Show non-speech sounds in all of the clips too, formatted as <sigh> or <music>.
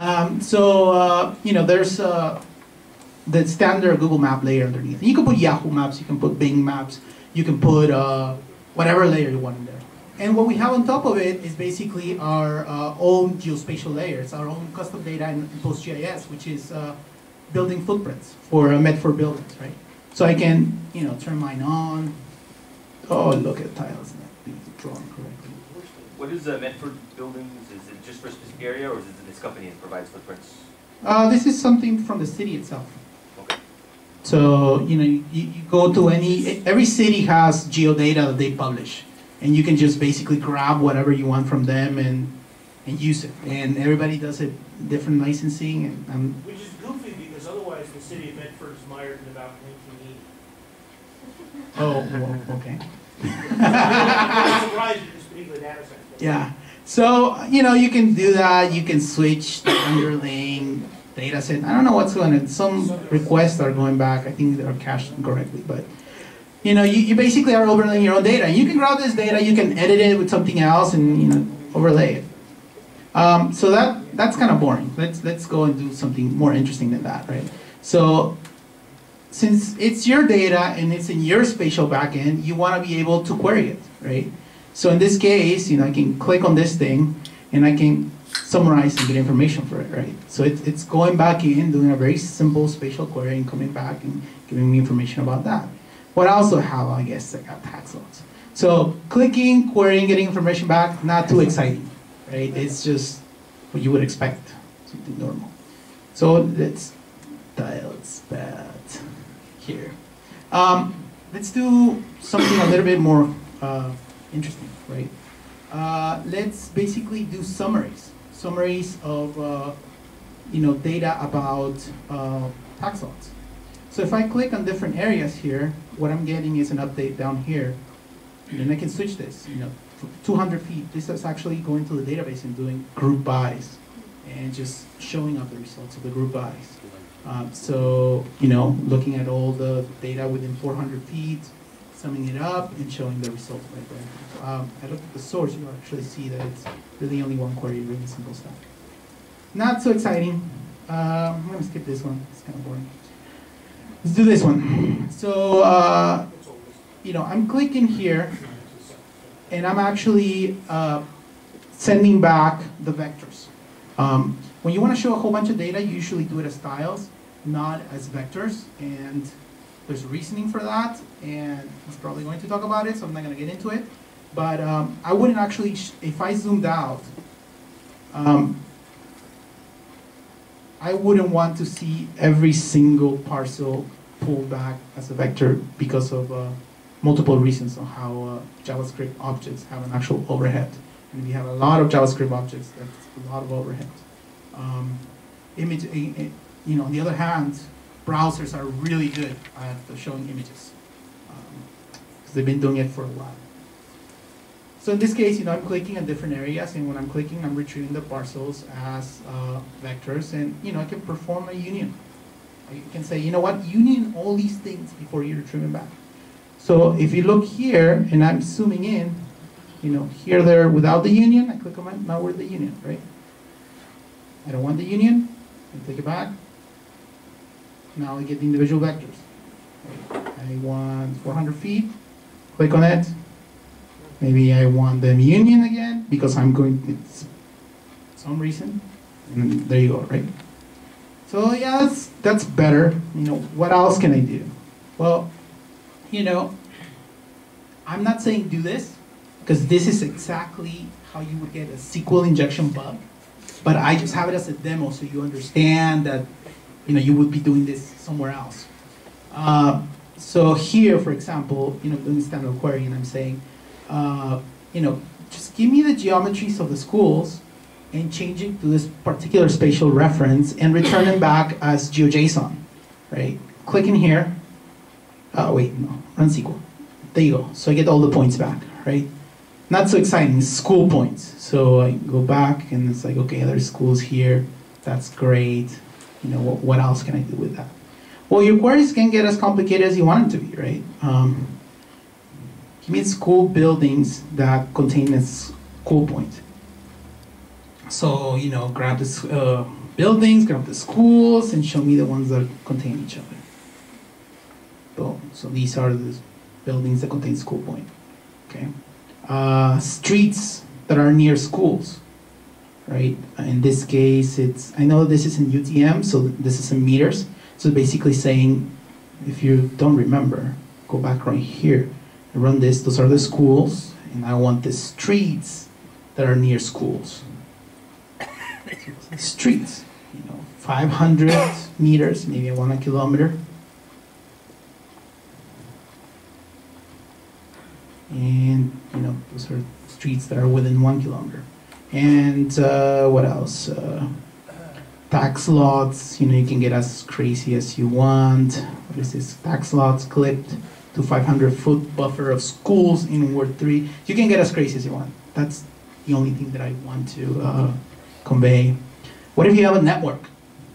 Um, so, uh, you know, there's uh, the standard Google Map layer underneath. You can put Yahoo Maps, you can put Bing Maps, you can put uh, whatever layer you want in there. And what we have on top of it is basically our uh, own geospatial layers, our own custom data in PostGIS, which is uh, building footprints for uh, for buildings, right? So I can, you know, turn mine on. Oh, look at tiles not being drawn correctly. What is uh, Medford Buildings? Is it just for a specific area, or is it this company that provides footprints? Uh, this is something from the city itself. Okay. So, you know, you, you go to any, every city has geodata that they publish. And you can just basically grab whatever you want from them and, and use it. And everybody does it, different licensing and, um, Which is goofy because otherwise the city of Medford is mired in about 1980. oh, well, okay. <laughs> I'm surprised at this particular data set. Yeah. So, you know, you can do that. You can switch the underlying data set. I don't know what's going on. Some requests are going back. I think they're cached incorrectly. But, you know, you, you basically are overlaying your own data. You can grab this data, you can edit it with something else and, you know, overlay it. Um, so that that's kind of boring. Let's let's go and do something more interesting than that, right? So since it's your data and it's in your spatial backend, you want to be able to query it, right? So in this case, you know, I can click on this thing and I can summarize and get information for it, right? So it, it's going back in, doing a very simple spatial query and coming back and giving me information about that. What I also have, I guess, I got tax lots. So clicking, querying, getting information back, not too exciting, right? It's just what you would expect, something normal. So let's dial bad here. Um, let's do something a little bit more uh, interesting, right? Uh, let's basically do summaries, summaries of uh, you know data about uh, tax lots. So if I click on different areas here, what I'm getting is an update down here, and then I can switch this. You know, 200 feet. This is actually going to the database and doing group bys, and just showing up the results of the group bys. Um, so, you know, looking at all the data within 400 feet, summing it up, and showing the results right there. Um, I looked at the source, you'll actually see that it's really only one query, really simple stuff. Not so exciting. Um, I'm to skip this one, it's kind of boring. Let's do this one. So, uh, you know, I'm clicking here, and I'm actually uh, sending back the vectors. Um, when you want to show a whole bunch of data, you usually do it as tiles, not as vectors, and there's reasoning for that, and he's probably going to talk about it, so I'm not going to get into it. But um, I wouldn't actually, if I zoomed out, um, I wouldn't want to see every single parcel pulled back as a vector because of uh, multiple reasons on how uh, JavaScript objects have an actual overhead. And if you have a lot of JavaScript objects, that's a lot of overhead. Um, image, you know, on the other hand, browsers are really good at showing images because um, they've been doing it for a while. So in this case, you know, I'm clicking on different areas, and when I'm clicking, I'm retrieving the parcels as uh, vectors, and you know, I can perform a union. I can say, you know what, union all these things before you retrieve them back. So if you look here, and I'm zooming in, you know, here, there, without the union, I click on my, now we're the union, right? I don't want the union, I click it back. Now I get the individual vectors. I want 400 feet, click on it. Maybe I want them union again because I'm going, it's some reason. And there you go, right? So yeah, that's, that's better. You know, what else can I do? Well, you know, I'm not saying do this because this is exactly how you would get a SQL injection bug. But I just have it as a demo so you understand that you know you would be doing this somewhere else. Uh, so here, for example, you know, doing standard query, and I'm saying, uh, you know, just give me the geometries of the schools and change it to this particular spatial reference and return them back as GeoJSON, right? Click in here. Oh, wait, no, run SQL. There you go. So I get all the points back, right? Not so exciting, school points. So I go back and it's like, okay, there's schools here. That's great. You know, what, what else can I do with that? Well, your queries can get as complicated as you want them to be, right? Um, give me school buildings that contain a school point. So, you know, grab the uh, buildings, grab the schools, and show me the ones that contain each other. Boom. So these are the buildings that contain school point. Okay. Uh, streets that are near schools. Right. In this case, it's I know this is in UTM, so this is in meters. So basically saying, if you don't remember, go back right here. I run this. Those are the schools, and I want the streets that are near schools. <laughs> streets, you know, 500 meters, maybe one a kilometer. And, you know, those are streets that are within one kilometer. And uh, what else? Uh, tax lots, you know, you can get as crazy as you want. What is this? Tax lots clipped to 500 foot buffer of schools in Ward 3. You can get as crazy as you want. That's the only thing that I want to uh, convey. What if you have a network,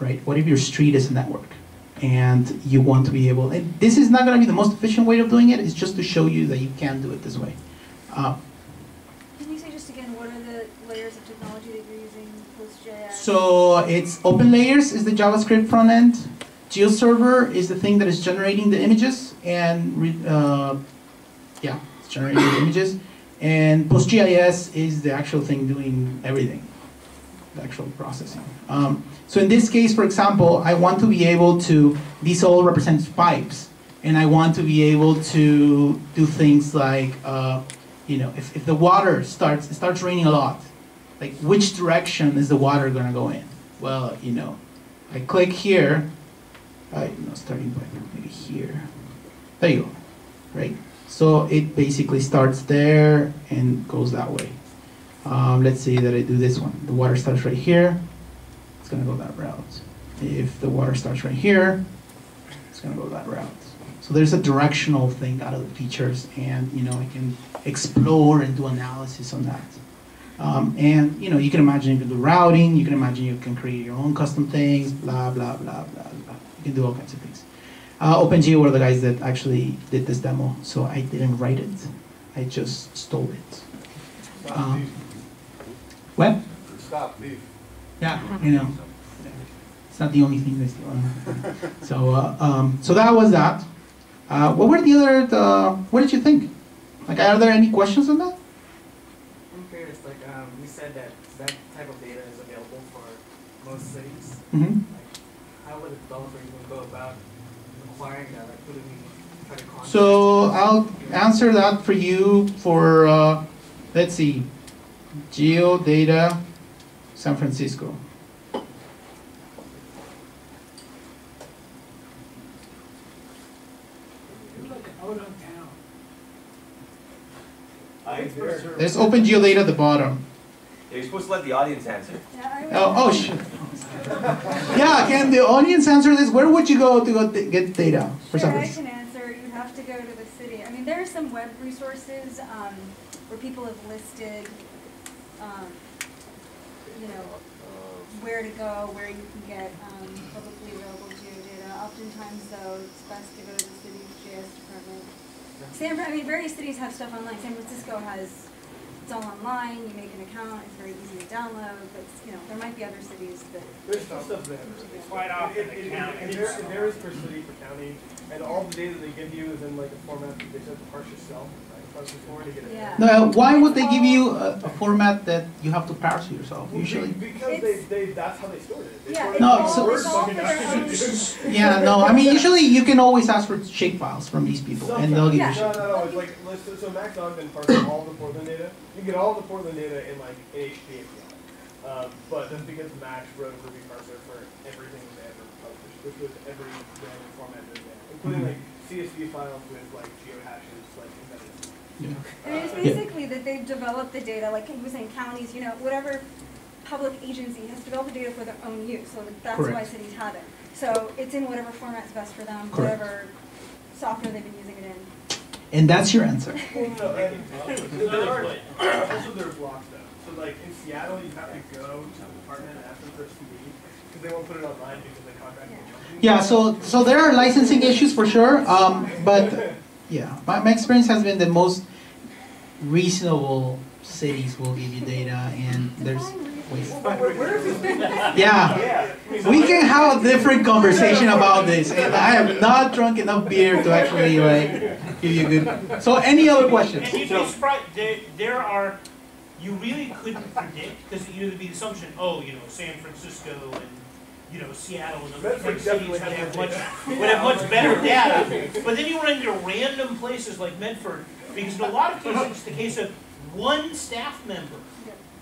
right? What if your street is a network and you want to be able, and this is not going to be the most efficient way of doing it, it's just to show you that you can do it this way. Uh, Can you say just again, what are the layers of technology that you're using? So it's OpenLayers is the JavaScript front end. GeoServer is the thing that is generating the images and uh, yeah, it's generating the images. And PostGIS is the actual thing doing everything, the actual processing. Um, so in this case, for example, I want to be able to, this all represent pipes, and I want to be able to do things like, uh, you know, if, if the water starts, starts raining a lot, like which direction is the water gonna go in? Well, you know, I click here, I, you know, starting point maybe here. There you go, right? So it basically starts there and goes that way. Um, let's say that I do this one. The water starts right here, it's gonna go that route. If the water starts right here, it's gonna go that route. So there's a directional thing out of the features, and you know I can explore and do analysis on that. Um, and you know, you can imagine you can do routing, you can imagine you can create your own custom things, blah blah blah blah blah. You can do all kinds of things. Uh, OpenGeo were the guys that actually did this demo, so I didn't write it, I just stole it. Um, what? Stop, leave. Yeah, you know, it's not the only thing they steal. <laughs> so, uh, um, so that was that. Uh, what were the other? The, what did you think? Like, are there any questions on that? I'm curious, like, um, you said that that type of data is available for most cities. hmm Like, how would a developer even go about acquiring that? Like, who do we try to contact? So I'll answer that for you for, uh, let's see, Geodata San Francisco. There's Open Geodata at the bottom. Yeah, you're supposed to let the audience answer. Yeah, I Oh, oh would- shit. Yeah, can the audience answer this? Where would you go to go th- get data for Sure, San I can answer. You have to go to the city. I mean, there are some web resources um, where people have listed, um, you know, where to go, where you can get um, publicly available geodata. Oftentimes, though, it's best to go to the city's GIS department. San, I mean, various cities have stuff online. San Francisco has, it's all online. You make an account. It's very easy to download. But you know, there might be other cities that. There's still stuff there. It's quite often It- the it- it- county. It var- it varies per city, per county, and all the data they give you is in like a format that they have to parse yourself, like parse it for to get it. Yeah. No, why would they give you a, a format that you have to parse yourself? Usually, Because they, they, that's how they store it. They Yeah, it No, so- Word it's all for their document. own. <laughs> yeah, no. I mean, usually you can always ask for shape files from these people, and they'll give you Yeah. shape. No, no, no, it's like, let's- so, so Max Ogden parses all the Portland data. You get all the Portland data in like an HP API. Um, but that's because Max wrote a Ruby parser for everything they ever published, which was every random format there's there, including Mhm. like CSV files with like geohashes, like embedded. Yeah. And it's basically that they've developed the data, like he was saying, counties, you know, whatever public agency has developed the data for their own use, so that's why cities have it. So it's in whatever format's best for them, Correct. whatever software they've been using it in. And that's your answer. Well, no, and there are, also there are blocks though. So like in Seattle, you have to go to the department and ask them for a CD, because they won't put it online because they contract with. Yeah, so so there are licensing issues for sure, um, but yeah, my, my experience has been the most reasonable cities will give you data, and there's ways. Yeah, We can have a different conversation about this, and I have not drunk enough beer to actually like give you good. So, any other questions? And you'd be surprised, there, there are, you really couldn't predict, because you know, there'd be the assumption, oh, you know, San Francisco and, you know, Seattle and the big cities <laughs> would have much, would have much better data. But then you run into random places like Medford, because in a lot of cases, it's the case of one staff member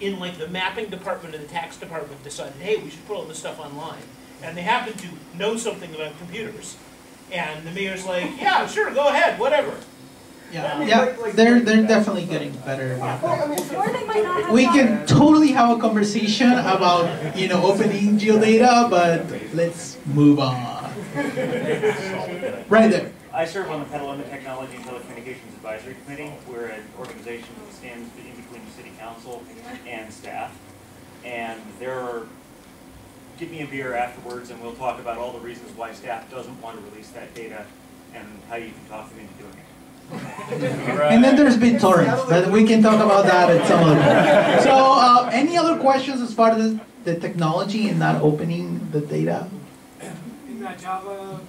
in like the mapping department or the tax department decided, hey, we should put all this stuff online. And they happen to know something about computers. And the mayor's like, yeah, sure, go ahead, whatever. Yeah, yeah, they're they're definitely getting better. Well, I mean, Or they might not have. We can totally have a conversation about you know opening geodata, but let's move on. Right there. I serve on the Petaluma Technology and Telecommunications Advisory Committee. We're an organization that stands in between the city council and staff. And there are, give me a beer afterwards and we'll talk about all the reasons why staff doesn't want to release that data and how you can talk them into doing it. And then there's BitTorrent, but we can talk about that at some other point. So, uh, any other questions as far as the, technology and not opening the data? In that Java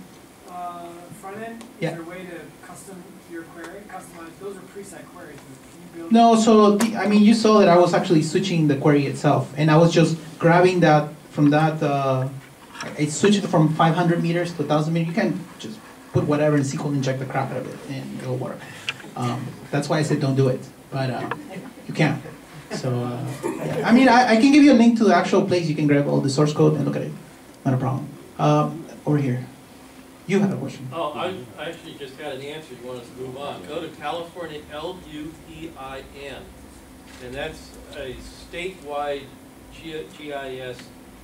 uh, front end, is Yeah. there a way to custom your query, customize, those are preset queries, can you build? No, so the, I mean, you saw that I was actually switching the query itself, and I was just grabbing that from that. Uh, I switched it from 500 meters to 1,000 meters. You can just put whatever in SQL, inject the crap out of it, and it'll work. Um, that's why I said don't do it, but uh, you can. So, uh, yeah. I mean, I, I can give you a link to the actual place. You can grab all the source code and look at it. Not a problem. Uh, over here, you have a question. Oh, I I actually just got an answer, you want us to move on. Go to California L-U-P-I-N. and that's a statewide GIS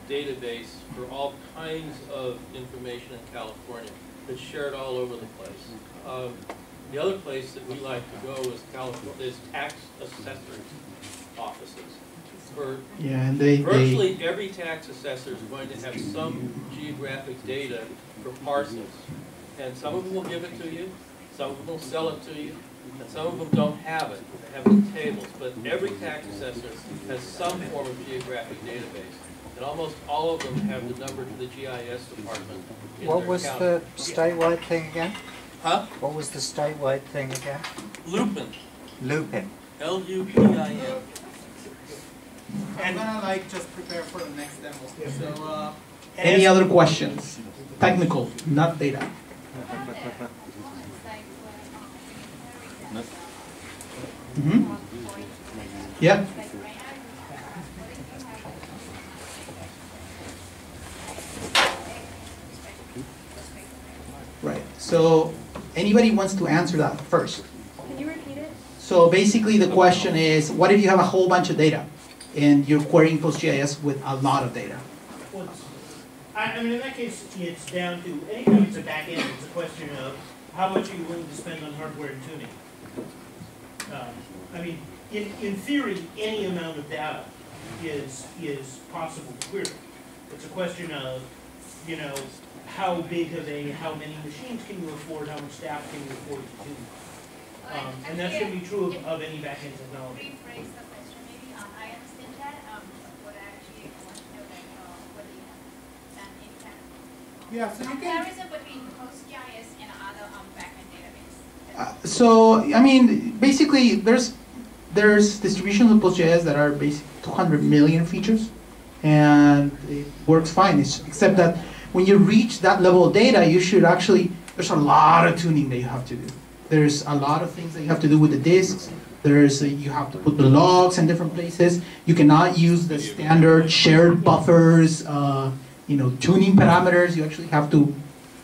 database for all kinds of information in California. It's shared all over the place. Um, The other place that we like to go is California, is tax assessors' offices. For Yeah, and they, they Virtually every tax assessor is going to have some geographic data for parcels. And some of them will give it to you, some of them will sell it to you, and some of them don't have it, they have the tables. But every tax assessor has some form of geographic database. And almost all of them have the number to the GIS department in What their was county. the statewide thing again? Huh? What was the statewide thing again? Lupin, Lupin. L-U-P-I-N. I'm gonna like just prepare for the next demo. So, uh, any other questions? Technical, not data. <laughs> Mhm. Yeah. Right. So, anybody wants to answer that first? Can you repeat it? So basically, the question is, what if you have a whole bunch of data, and you're querying PostGIS with a lot of data? Well, I, I mean, in that case, it's down to, anytime it's a back end, it's a question of how much are you willing to spend on hardware and tuning? Um, I mean, in, in theory, any amount of data is, is possible to query. It's a question of, you know, how big of a, how many machines can you afford, how much staff can you afford to tune? Um, and that's gonna be true of, of any back-end technology. rephrase the question maybe, um, I understand that, um, what I actually want to know that, uh, whether you have done any kind of Yeah, so you comparison between PostGIS and other, um, backend database. Uh, so I mean, basically, there's there's distributions of PostGIS that are basic 200 million features, and it works fine. It's, except that when you reach that level of data, you should actually there's a lot of tuning that you have to do. There's a lot of things that you have to do with the disks. There's uh, you have to put the logs in different places. You cannot use the standard shared buffers. Uh, you know, tuning parameters. You actually have to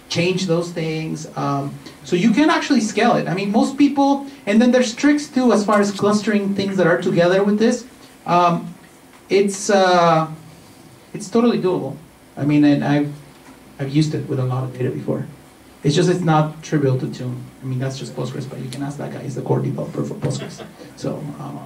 change those things. Um, so you can actually scale it. I mean, most people, and then there's tricks too as far as clustering things that are together with this. Um, it's uh, it's totally doable. I mean, and I've I've used it with a lot of data before. It's just it's not trivial to tune. I mean, that's just Postgres, but you can ask that guy. He's the core developer for Postgres. So um,